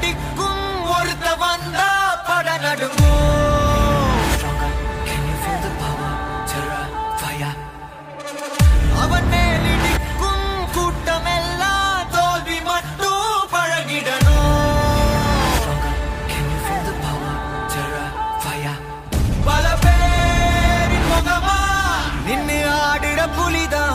அடிக்கும் ஒருத்த வந்தா பட நடுங்கும். அவன் மேலிடிக்கும் கூட்டம் எல்லாம் தோல்வி மட்டும் பழகிடணும். பல பேரின் முகமா நின்று ஆடிட புலிதான்.